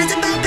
it's about